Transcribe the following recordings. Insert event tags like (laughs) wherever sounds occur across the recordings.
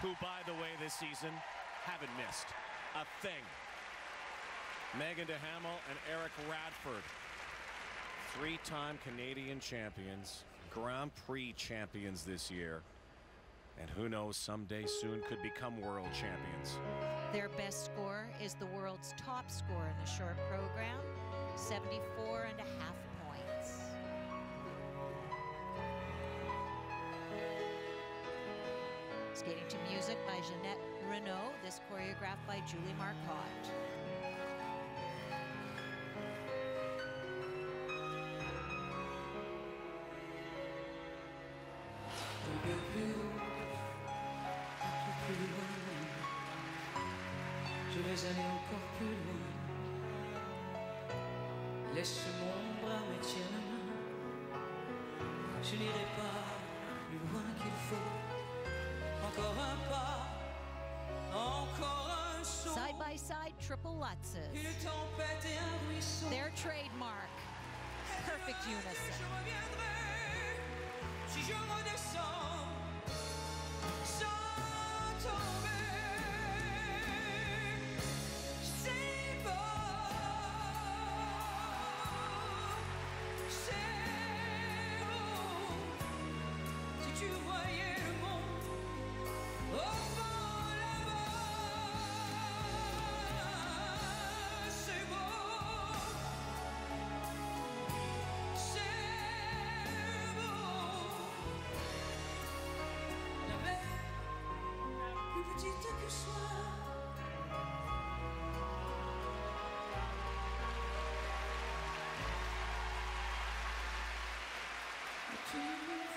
who, by the way, this season haven't missed a thing. Meagan Duhamel and Eric Radford, three-time Canadian champions, Grand Prix champions this year, and who knows, someday soon could become world champions. Their best score is the world's top score in the short program, 74 and a half Skating to music by Ginette Reno, this choreographed by Julie Marcotte. je vais aller encore plus loin. Laisse mon bras me la main. Je n'irai pas plus loin qu'il faut. Encore un pas, encore un saut. Side by side, triple Lutzes. Une tempête et un ruisseau. Their trademark. Perfect Je unison. reviendrai si je redescends plus petite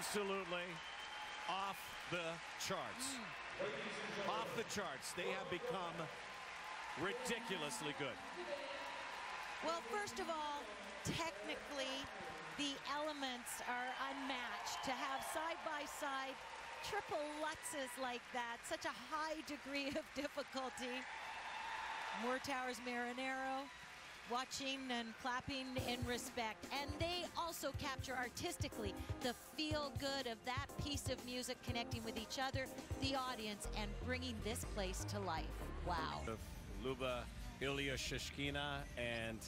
Absolutely off the charts. Off the charts. They have become ridiculously good. Well, first of all, technically, the elements are unmatched. To have side by side triple Lutzes like that, such a high degree of (laughs) difficulty. Moore Towers Marinaro watching and clapping in respect. And they also capture artistically the feel good of that piece of music connecting with each other, the audience, and bringing this place to life. Wow. Luba Ilyushechkina and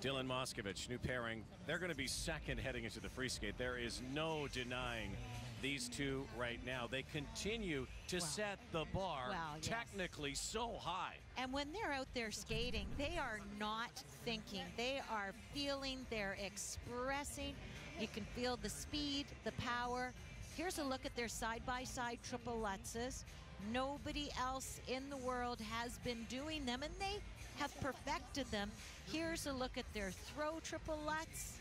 Dylan Moscovitch, new pairing. They're going to be second heading into the free skate. There is no denying these two right now. They continue to Wow. set the bar Wow, yes. technically so high. And when they're out there skating, they are not thinking. They are feeling, they're expressing. You can feel the speed, the power. Here's a look at their side by side triple Lutzes. Nobody else in the world has been doing them, and they have perfected them. Here's a look at their throw triple Lutz.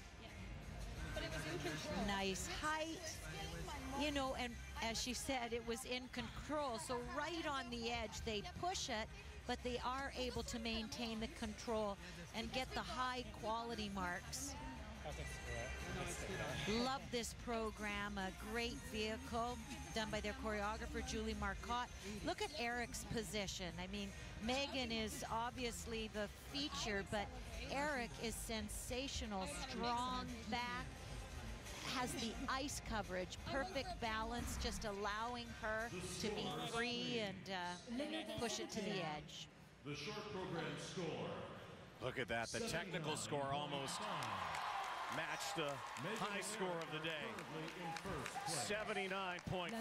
Nice height. You know, and as she said, it was in control. So right on the edge, they push it, but they are able to maintain the control and get the high quality marks. Love this program, a great vehicle done by their choreographer, Julie Marcotte. Look at Eric's position. I mean, Meagan is obviously the feature, but Eric is sensational, strong back, has the ice coverage, perfect balance, just allowing her to be free and uh, push it to the edge. The short program score. Look at that. The technical score almost matched the high score of the day. Currently in first place. 79.5.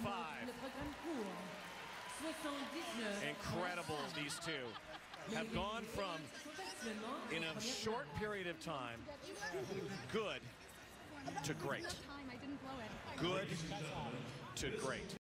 Incredible, these two have gone from, in a short period of time, good to great. Good to great.